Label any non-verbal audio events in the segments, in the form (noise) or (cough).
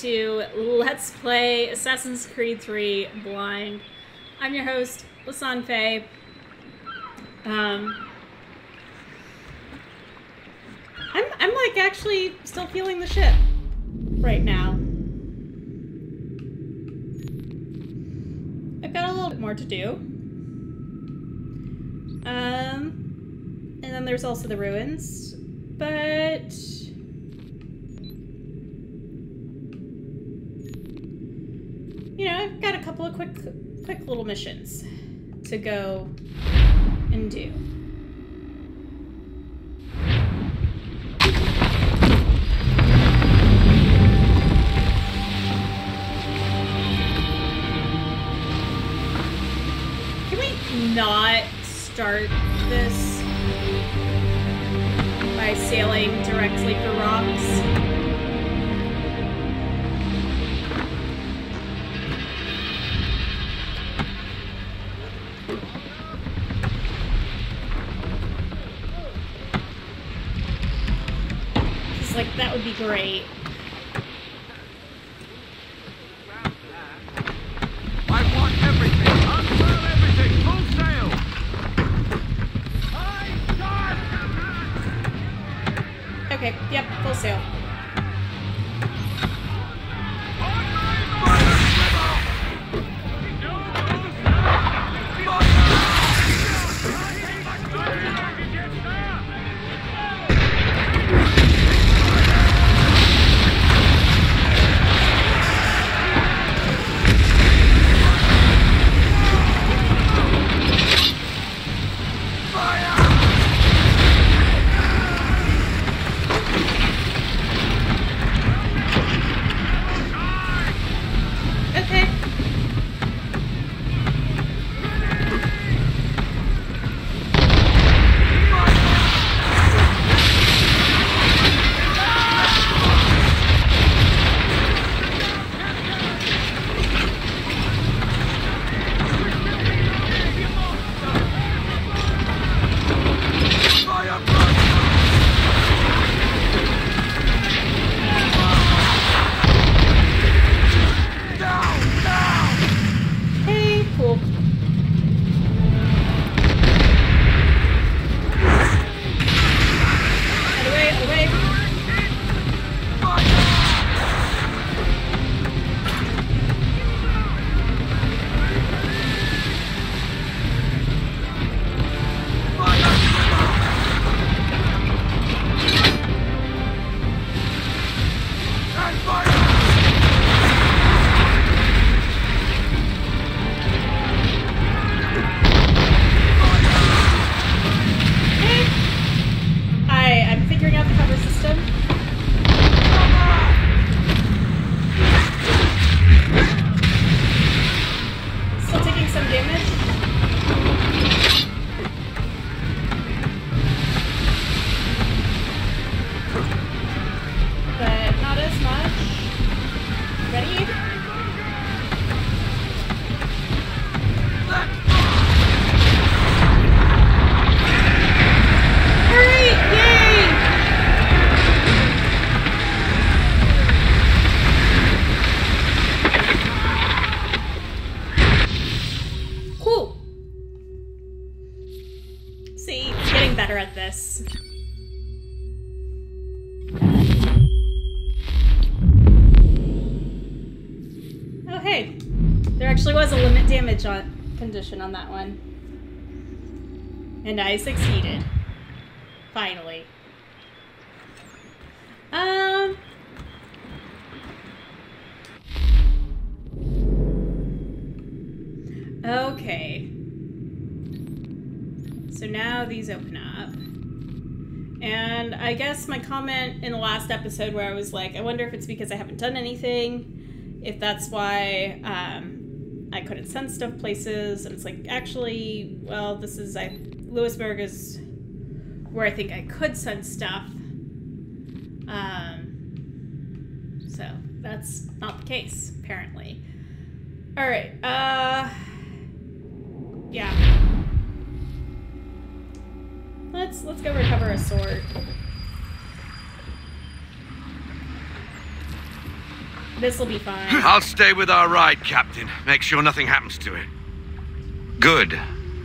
to Let's Play Assassin's Creed 3 Blind. I'm your host, Lison Faye. Um, I'm, I'm like actually still feeling the ship right now. I've got a little bit more to do. Um, and then there's also the ruins, but you know, I've got a couple of quick, quick little missions to go and do. Can we not start this by sailing directly for rocks? Great. Better at this. Oh hey, there actually was a limit damage on condition on that one. And I succeeded. Finally. Um. Okay. So now these open I guess my comment in the last episode where I was like, I wonder if it's because I haven't done anything, if that's why um, I couldn't send stuff places. And it's like, actually, well, this is, I, Lewisburg is where I think I could send stuff. Um, so that's not the case, apparently. All right. Uh, yeah. Let's let's go recover a sword. This'll be fine. (laughs) I'll stay with our ride, Captain. Make sure nothing happens to it. Good.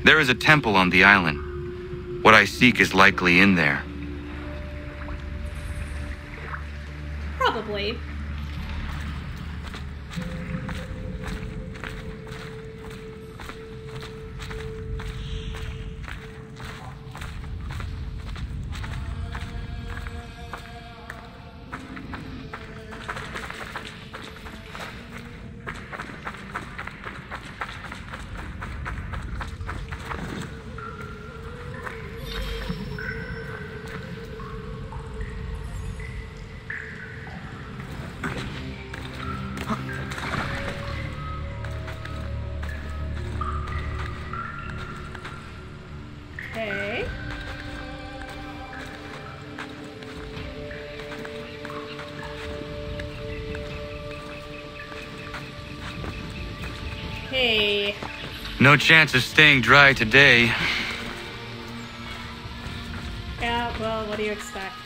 There is a temple on the island. What I seek is likely in there. Probably. No chance of staying dry today. Yeah, well, what do you expect?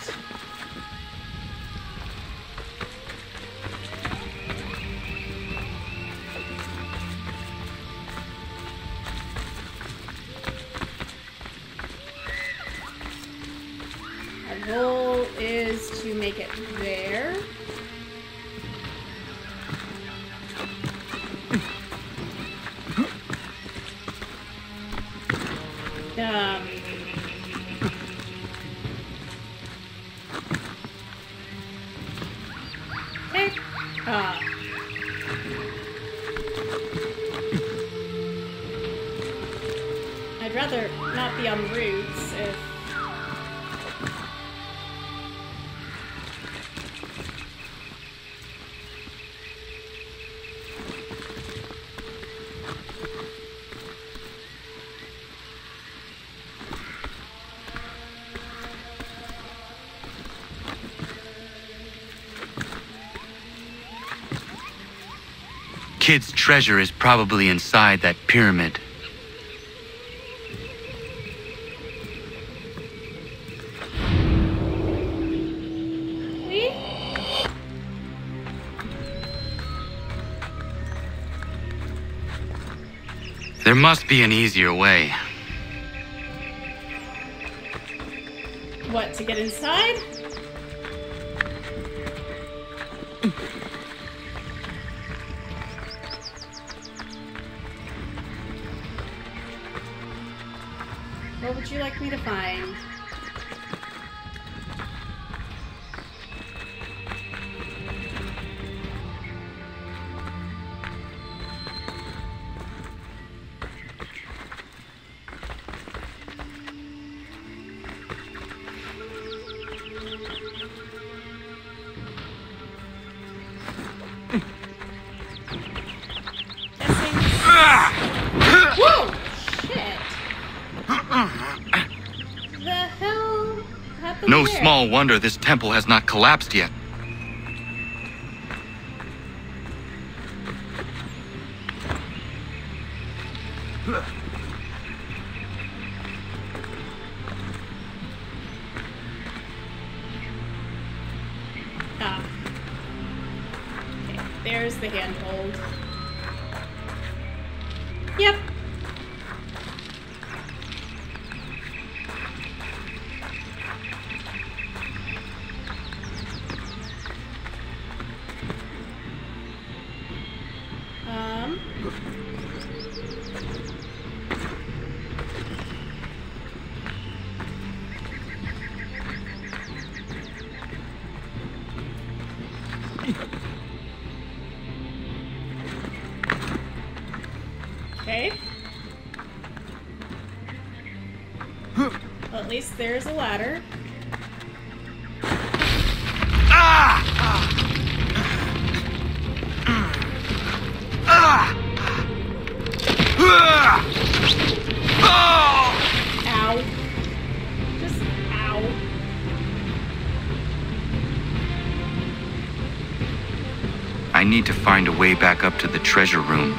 Kidd's treasure is probably inside that pyramid. There must be an easier way. what to get inside? To find? Small wonder this temple has not collapsed yet. Okay. At least there's a ladder. back up to the treasure room.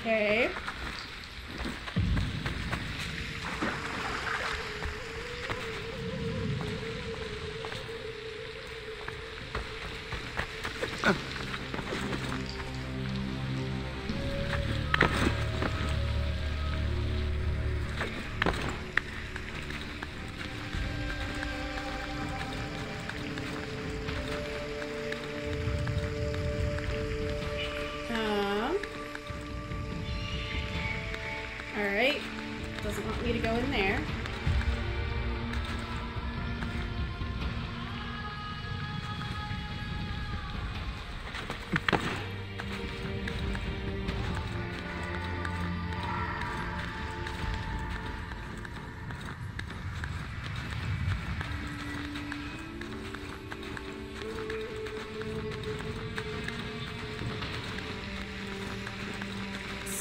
Okay.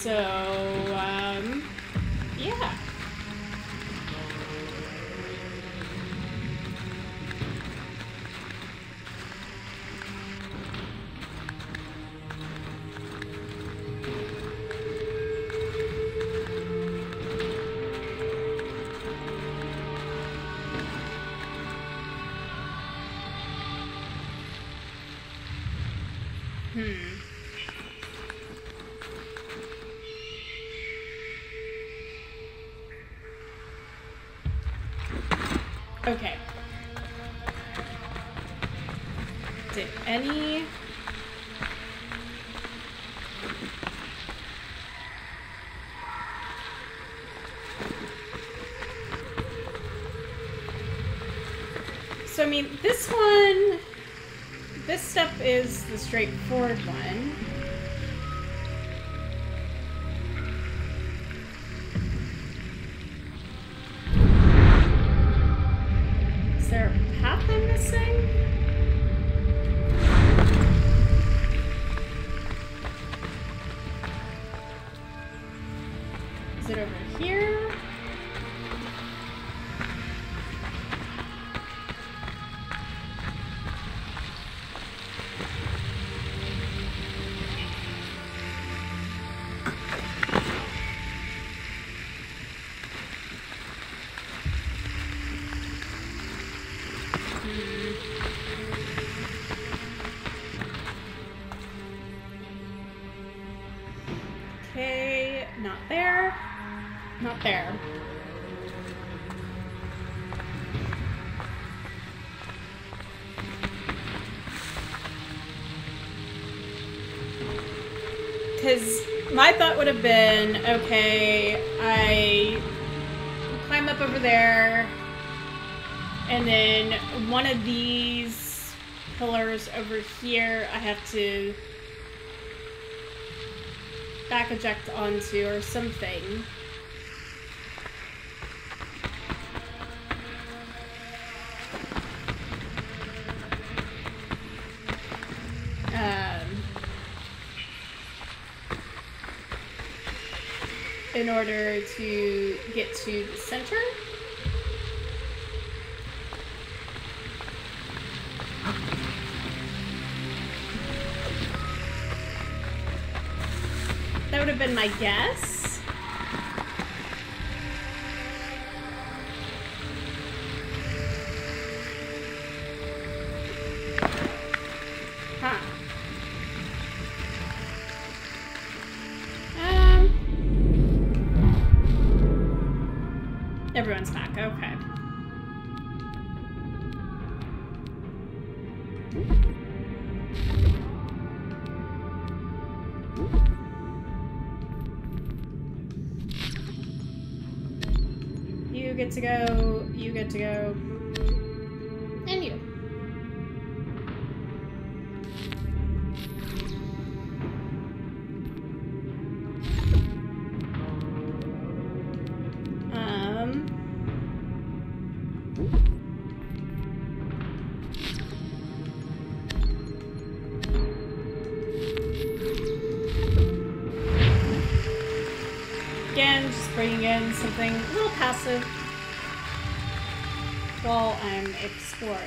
So, um, yeah. Okay. Did any So I mean, this one this step is the straightforward one. Okay, I climb up over there, and then one of these pillars over here, I have to back eject onto or something. In order to get to the center. That would have been my guess. You get to go. You get to go. Passive while I'm exploring.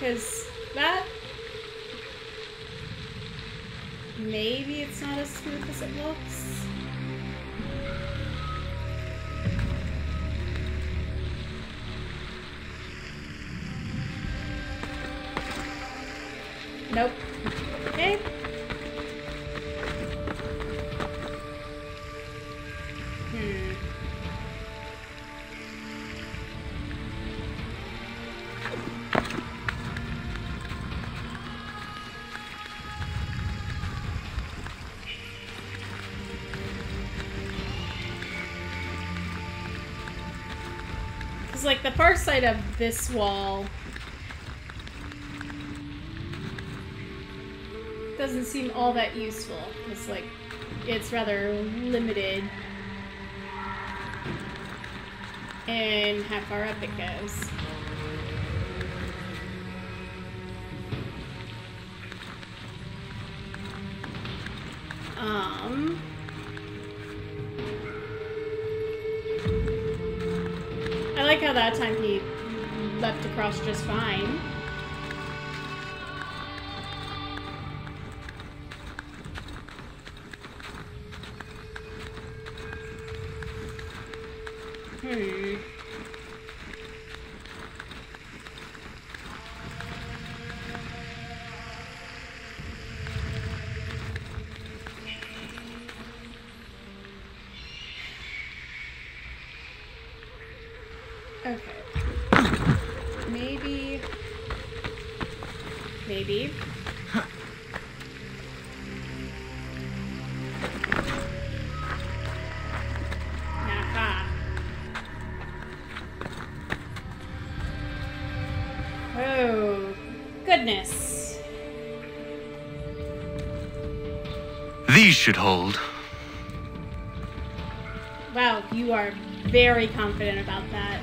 Because that. Maybe it's not as smooth as it looks. Side of this wall doesn't seem all that useful. It's like, it's rather limited in how far up it goes. Um. That time he left across just fine. Oh, goodness. These should hold. Wow, you are very confident about that.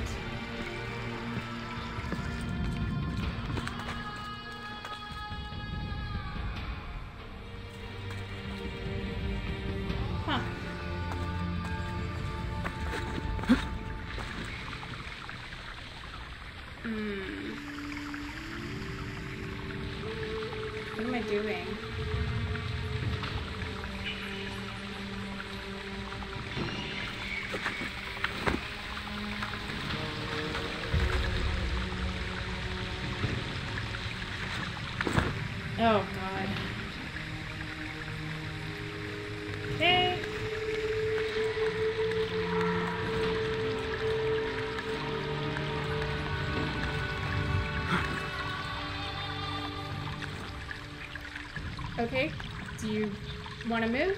Okay. Do you want to move?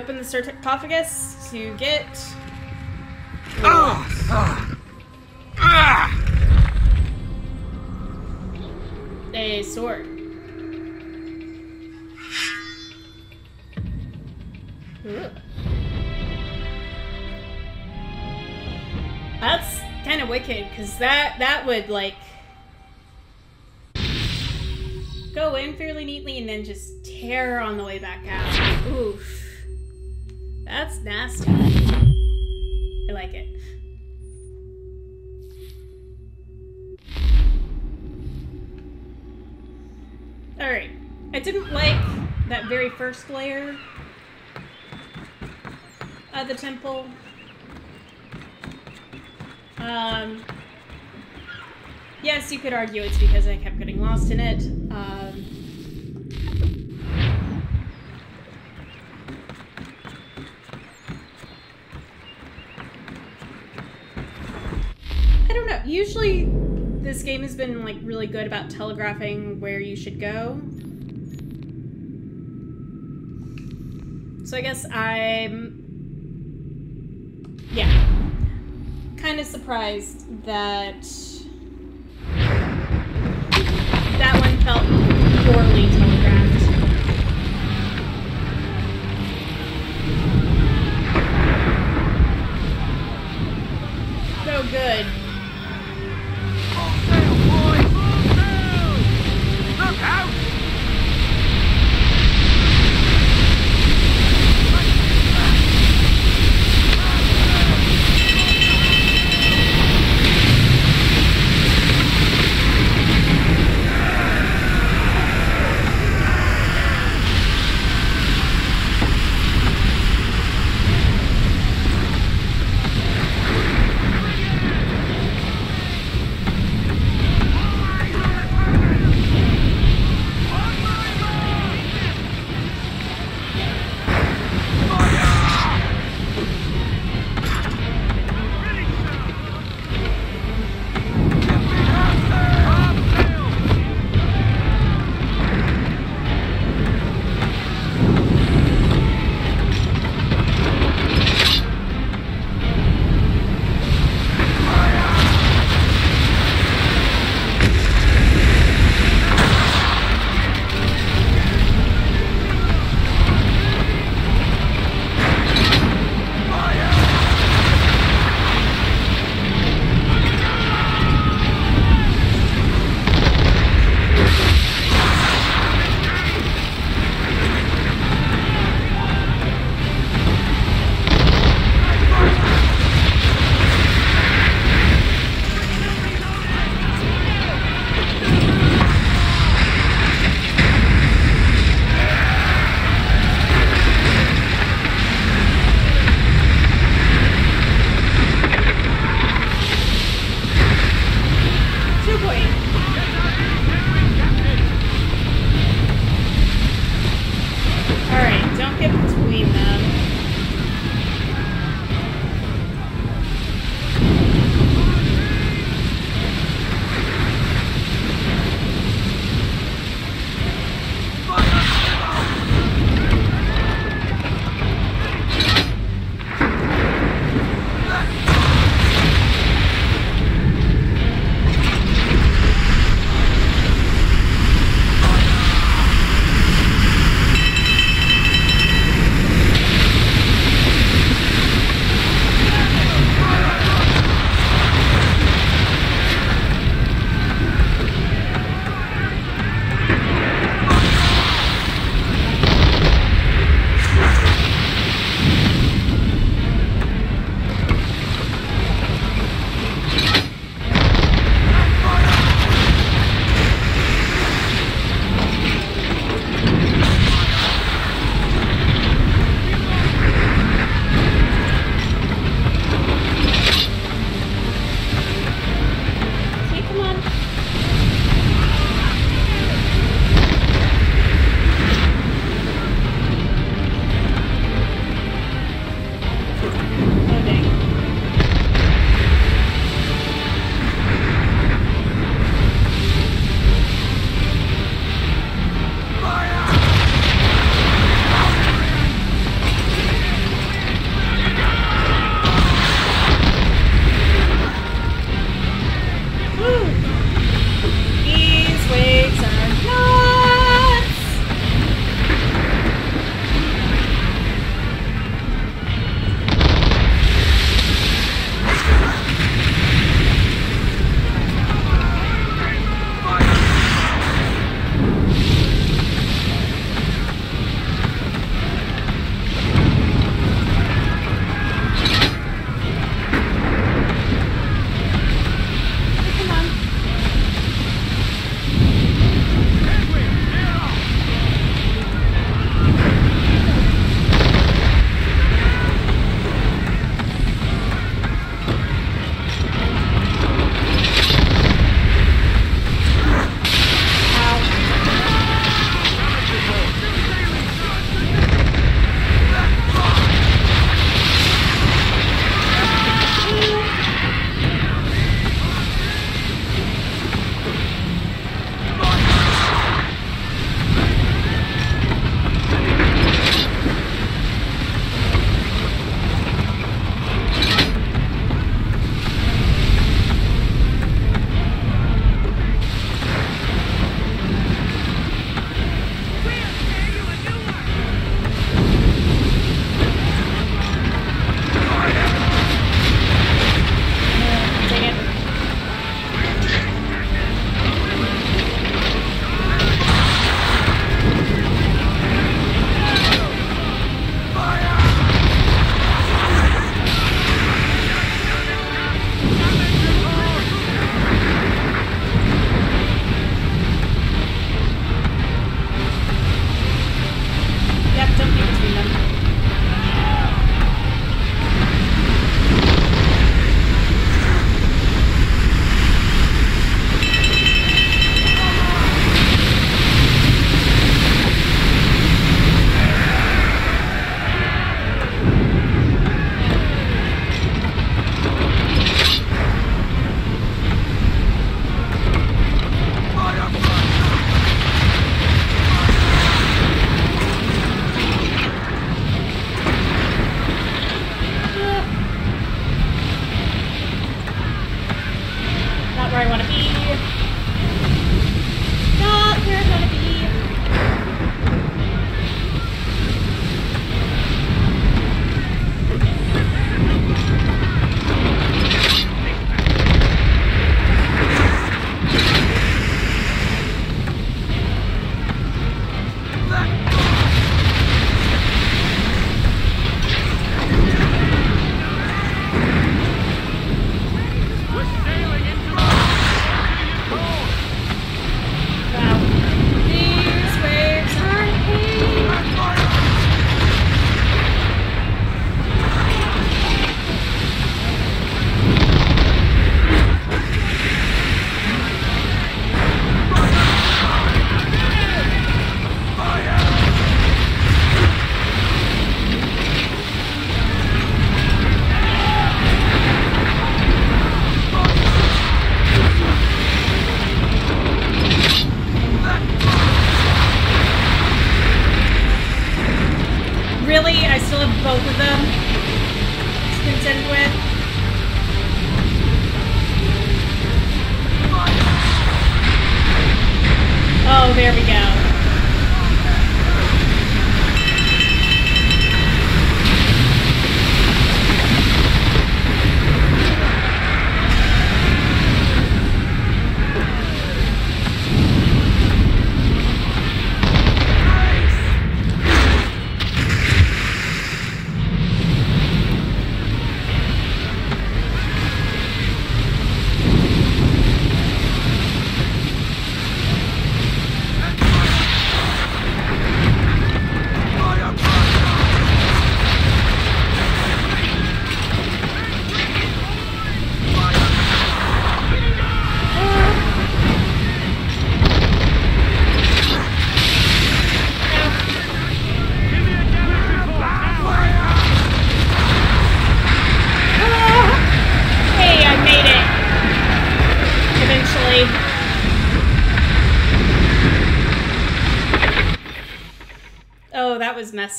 Open the sarcophagus to get a sword. Ugh. That's kind of wicked, because that that would like go in fairly neatly and then just tear on the way back out. Oof. That's nasty. I like it. Alright. I didn't like that very first layer of the temple. Um, yes, you could argue it's because I kept getting lost in it. Um, I don't know. Usually, this game has been like really good about telegraphing where you should go. So I guess I'm, yeah, kind of surprised that that one felt poorly telegraphed. So good.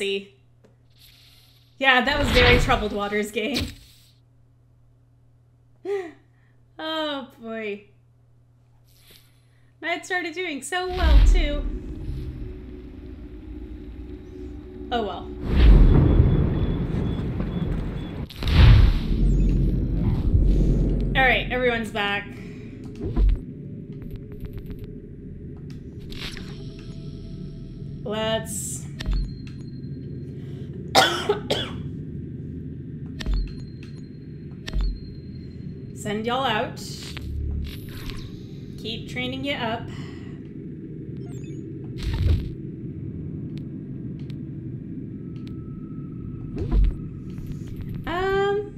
Messy. Yeah, that was very troubled waters game. (gasps) oh boy. I had started doing so well too. Oh well. Alright, everyone's back. Let's. Send y'all out. Keep training you up. Um.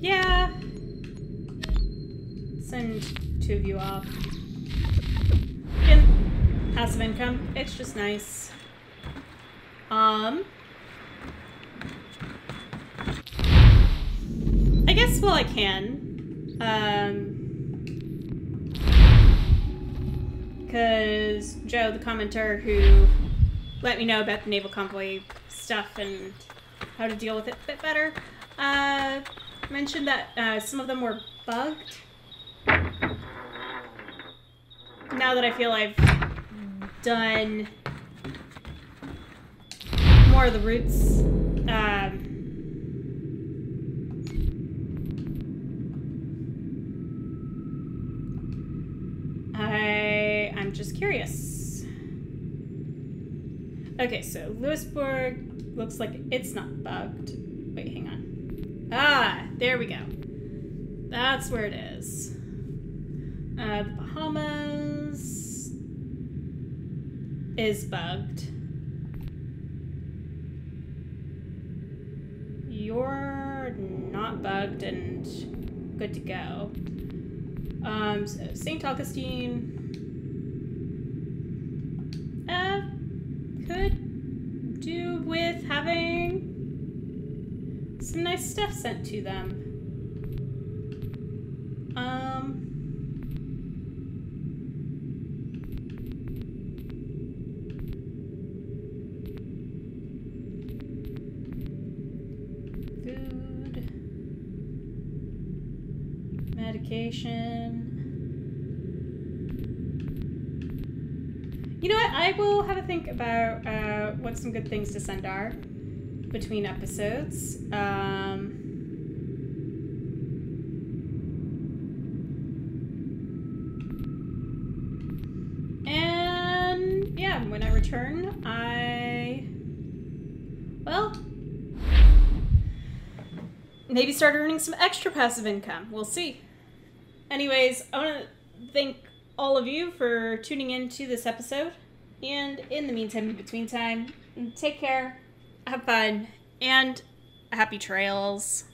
Yeah. Send two of you off. Again, passive just nice. Um. I guess well, I can. Um. Because Joe, the commenter who let me know about the naval convoy stuff and how to deal with it a bit better, uh, mentioned that uh, some of them were bugged. Now that I feel I've done more of the routes, um, I I'm just curious. Okay, so Louisbourg looks like it's not bugged. Wait, hang on. Ah, there we go. That's where it is. Uh, the Bahamas is bugged. You're not bugged and good to go. Um, so St. Augustine. Uh, could do with having some nice stuff sent to them. Um. Food. You know what? I will have a think about uh, what some good things to send are between episodes. Um, and yeah, when I return, I. Well. Maybe start earning some extra passive income. We'll see. Anyways, I want to thank all of you for tuning in to this episode. And in the meantime, in between time, take care, have fun, and happy trails.